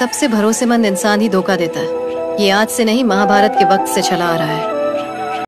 सबसे भरोसेमंद इंसान ही धोखा देता है। ये आज से नहीं, महाभारत के वक्त से चला आ रहा है।